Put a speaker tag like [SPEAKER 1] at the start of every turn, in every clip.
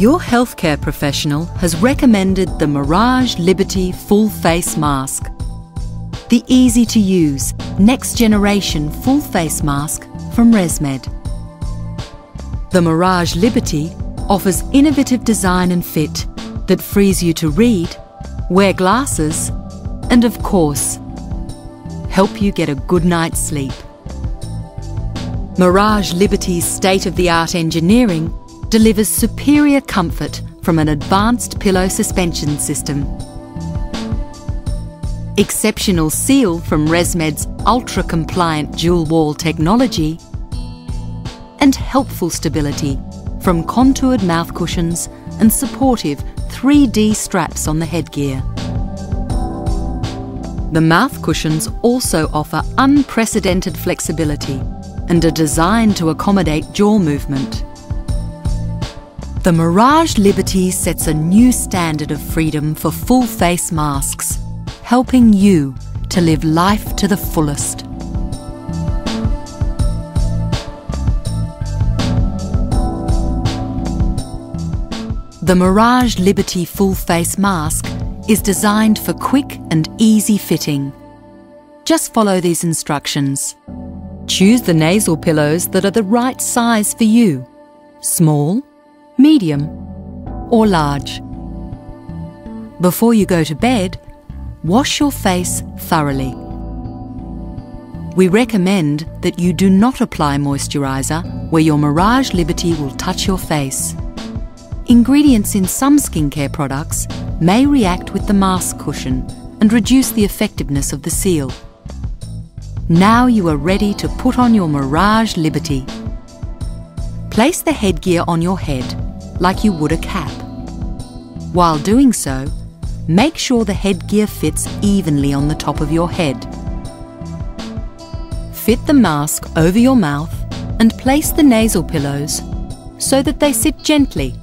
[SPEAKER 1] Your healthcare professional has recommended the Mirage Liberty Full Face Mask. The easy to use, next generation full face mask from ResMed. The Mirage Liberty offers innovative design and fit that frees you to read, wear glasses, and of course, help you get a good night's sleep. Mirage Liberty's state of the art engineering delivers superior comfort from an advanced pillow suspension system. Exceptional seal from ResMed's ultra compliant dual wall technology, and helpful stability from contoured mouth cushions and supportive 3D straps on the headgear. The mouth cushions also offer unprecedented flexibility and are designed to accommodate jaw movement. The Mirage Liberty sets a new standard of freedom for full face masks, helping you to live life to the fullest. The Mirage Liberty Full Face Mask is designed for quick and easy fitting. Just follow these instructions. Choose the nasal pillows that are the right size for you small, medium, or large. Before you go to bed, wash your face thoroughly. We recommend that you do not apply moisturiser where your Mirage Liberty will touch your face. Ingredients in some skincare products may react with the mask cushion and reduce the effectiveness of the seal. Now you are ready to put on your Mirage Liberty. Place the headgear on your head like you would a cap. While doing so, make sure the headgear fits evenly on the top of your head. Fit the mask over your mouth and place the nasal pillows so that they sit gently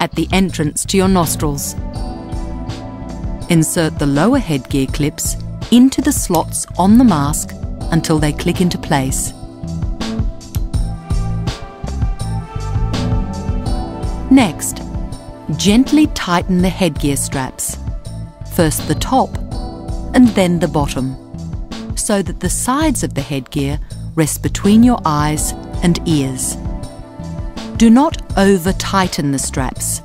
[SPEAKER 1] at the entrance to your nostrils. Insert the lower headgear clips into the slots on the mask until they click into place. Next, gently tighten the headgear straps, first the top and then the bottom, so that the sides of the headgear rest between your eyes and ears. Do not over tighten the straps.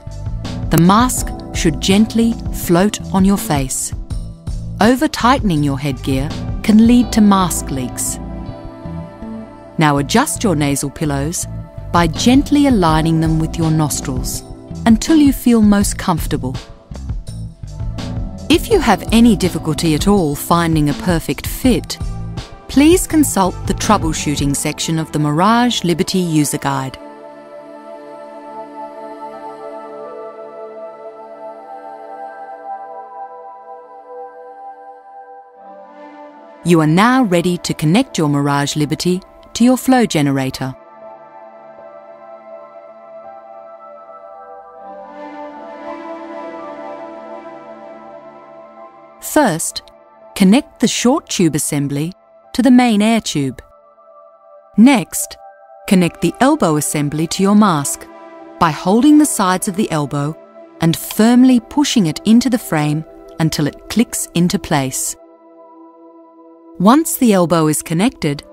[SPEAKER 1] The mask should gently float on your face. Over tightening your headgear can lead to mask leaks. Now adjust your nasal pillows by gently aligning them with your nostrils until you feel most comfortable. If you have any difficulty at all finding a perfect fit, please consult the troubleshooting section of the Mirage Liberty user guide. You are now ready to connect your Mirage Liberty to your flow generator. First, connect the short tube assembly to the main air tube. Next, connect the elbow assembly to your mask by holding the sides of the elbow and firmly pushing it into the frame until it clicks into place. Once the elbow is connected,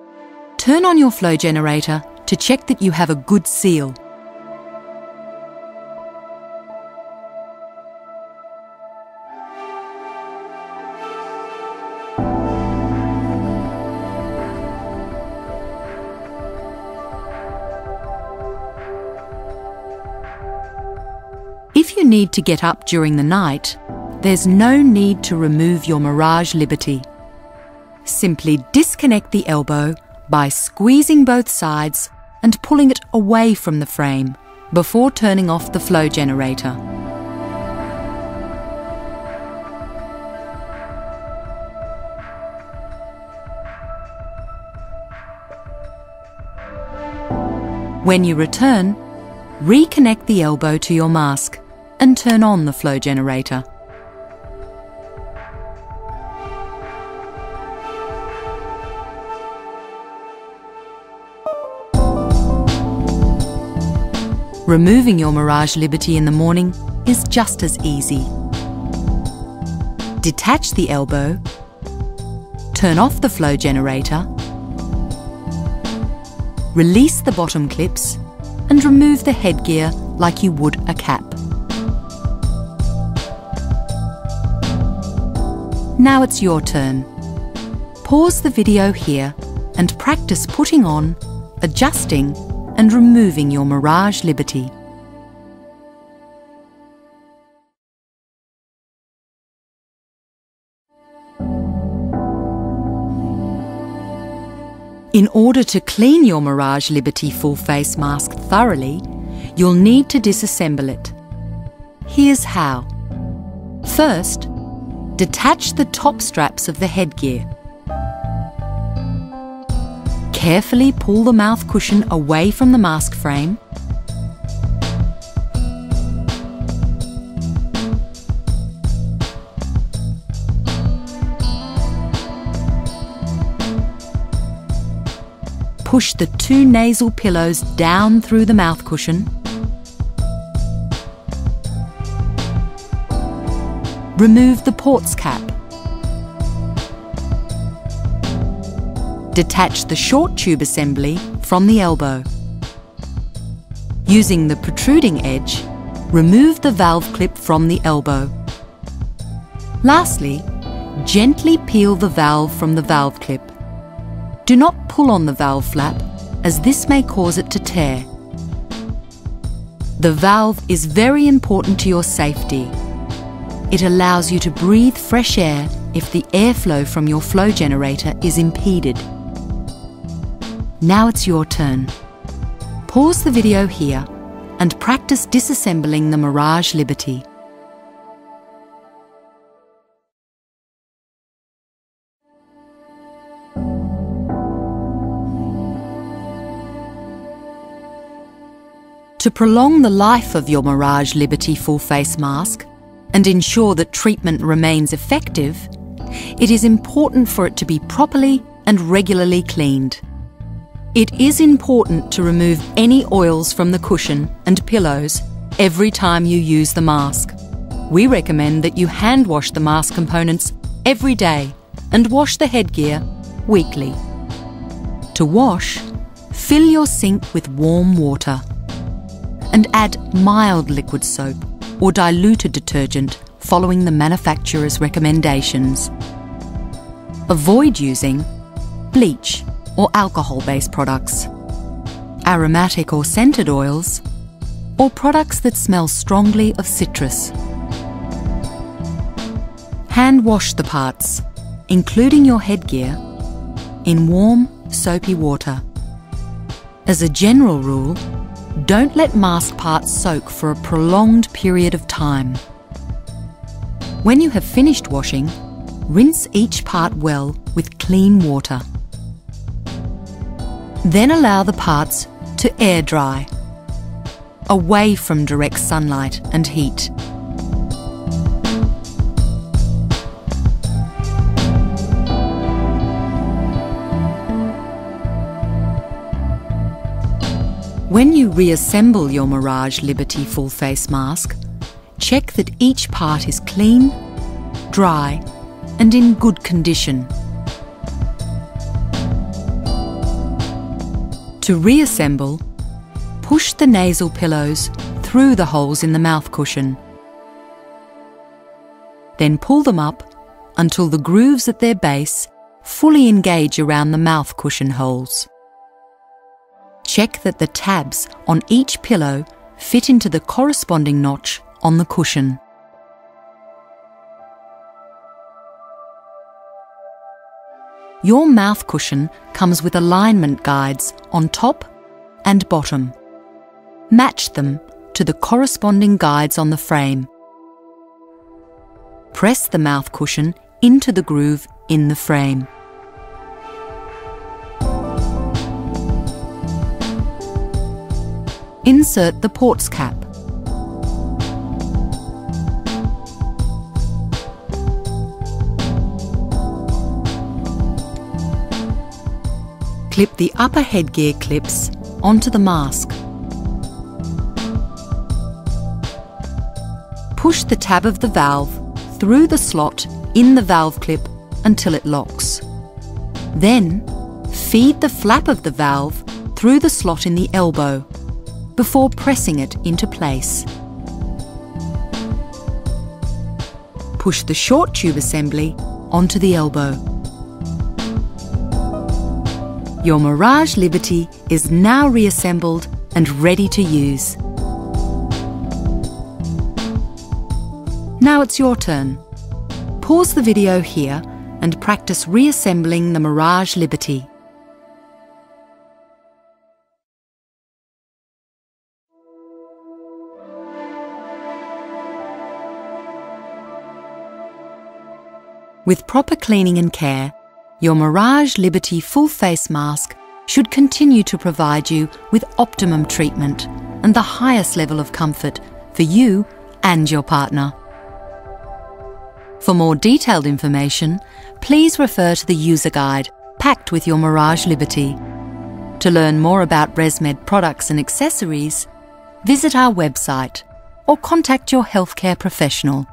[SPEAKER 1] turn on your flow generator to check that you have a good seal. If you need to get up during the night, there's no need to remove your Mirage Liberty. Simply disconnect the elbow by squeezing both sides and pulling it away from the frame before turning off the flow generator. When you return, reconnect the elbow to your mask and turn on the flow generator. Removing your Mirage Liberty in the morning is just as easy. Detach the elbow, turn off the flow generator, release the bottom clips and remove the headgear like you would a cap. Now it's your turn. Pause the video here and practice putting on, adjusting and removing your Mirage Liberty. In order to clean your Mirage Liberty full face mask thoroughly, you'll need to disassemble it. Here's how. First, detach the top straps of the headgear. Carefully pull the mouth cushion away from the mask frame push the two nasal pillows down through the mouth cushion. Remove the ports cap. Detach the short tube assembly from the elbow. Using the protruding edge, remove the valve clip from the elbow. Lastly, gently peel the valve from the valve clip. Do not pull on the valve flap as this may cause it to tear. The valve is very important to your safety. It allows you to breathe fresh air if the airflow from your flow generator is impeded. Now it's your turn. Pause the video here and practice disassembling the Mirage Liberty. To prolong the life of your Mirage Liberty full face mask and ensure that treatment remains effective, it is important for it to be properly and regularly cleaned. It is important to remove any oils from the cushion and pillows every time you use the mask. We recommend that you hand wash the mask components every day and wash the headgear weekly. To wash, fill your sink with warm water and add mild liquid soap or diluted detergent following the manufacturer's recommendations. Avoid using bleach or alcohol-based products, aromatic or scented oils, or products that smell strongly of citrus. Hand wash the parts, including your headgear, in warm, soapy water. As a general rule, don't let mask parts soak for a prolonged period of time. When you have finished washing, rinse each part well with clean water. Then allow the parts to air dry, away from direct sunlight and heat. When you reassemble your Mirage Liberty full face mask, check that each part is clean, dry and in good condition. To reassemble, push the nasal pillows through the holes in the mouth cushion. Then pull them up until the grooves at their base fully engage around the mouth cushion holes. Check that the tabs on each pillow fit into the corresponding notch on the cushion. Your mouth cushion comes with alignment guides on top and bottom. Match them to the corresponding guides on the frame. Press the mouth cushion into the groove in the frame. Insert the ports cap. Clip the upper headgear clips onto the mask. push the tab of the valve through the slot in the valve clip until it locks. Then, feed the flap of the valve through the slot in the elbow before pressing it into place. Push the short tube assembly onto the elbow. Your Mirage Liberty is now reassembled and ready to use. Now it's your turn. Pause the video here and practice reassembling the Mirage Liberty. With proper cleaning and care, your Mirage Liberty full face mask should continue to provide you with optimum treatment and the highest level of comfort for you and your partner. For more detailed information, please refer to the user guide packed with your Mirage Liberty. To learn more about ResMed products and accessories, visit our website or contact your healthcare professional.